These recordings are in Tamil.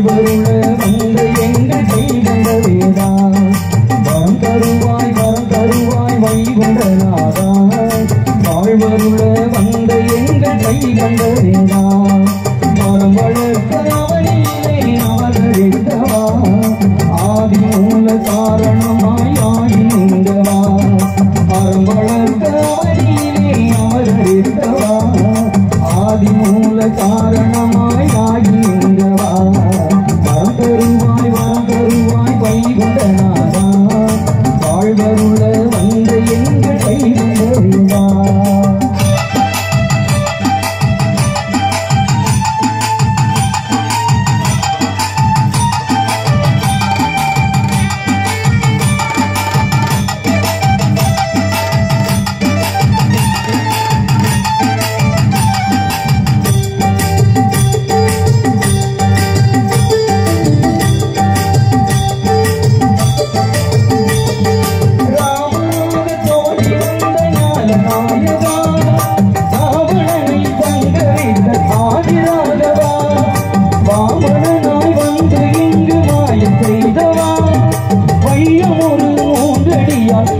வாழ்வருள வந்த எங்கள் கை வந்த வேதா வரம் தருவாய் வரம் தருவாய் வைகுண்டநாதா வாழ்வருள வந்த எங்கள் கை வேதா வளர்த்த அவனிலே அவதரித்தவா ஆதி மூல காரணமாய் ஆகி நின்றவா மரம் வளர்த்த அவனிலே அவதரித்தவா தருவாய்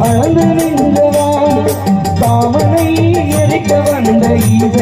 அளந்து நின்றவா, தாமனை எரிக்க வந்த ஈசனானவா,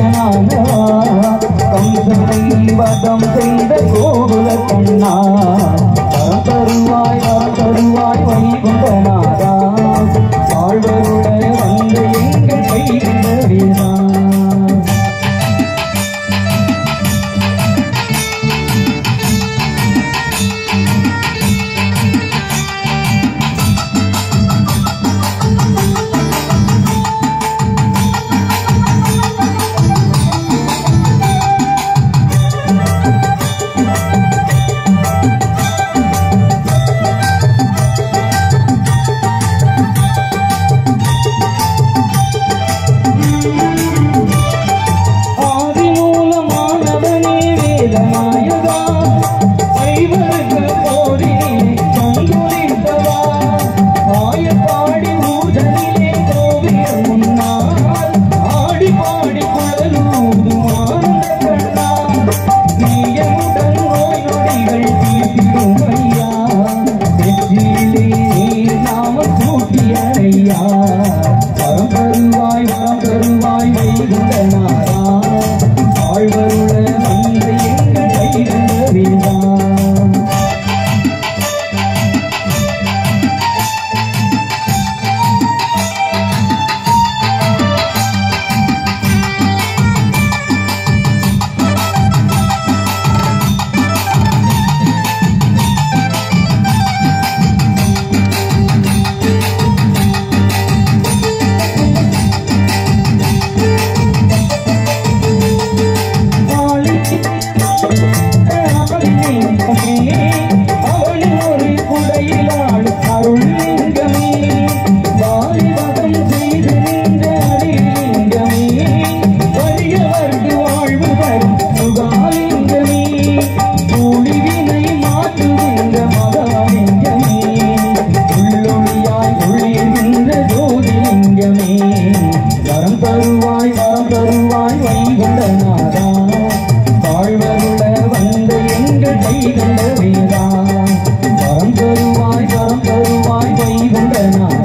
வைகுண்டநாதா வாழ்வருள வந்த எங்கள் கை வரம் தருவாய் வரம் தருவாய் வைகுண்டநாதா